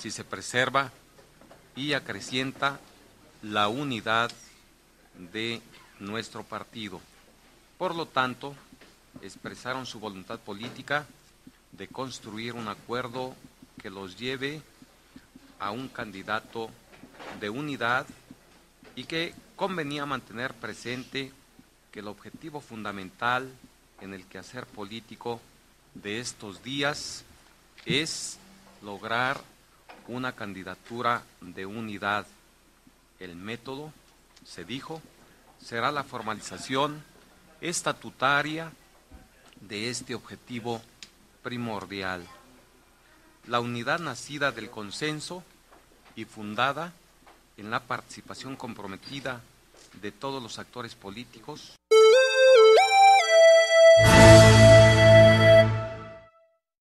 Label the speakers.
Speaker 1: si se preserva y acrecienta la unidad de nuestro partido. Por lo tanto, expresaron su voluntad política de construir un acuerdo que los lleve a un candidato de unidad y que convenía mantener presente que el objetivo fundamental en el quehacer político de estos días es lograr una candidatura de unidad. El método, se dijo, será la formalización estatutaria de este objetivo primordial. La unidad nacida del consenso y fundada en la participación comprometida de todos los actores políticos.